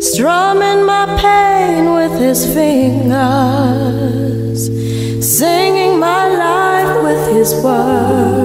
strumming my pain with his fingers, singing my life with his words,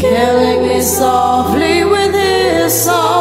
killing me softly with his song.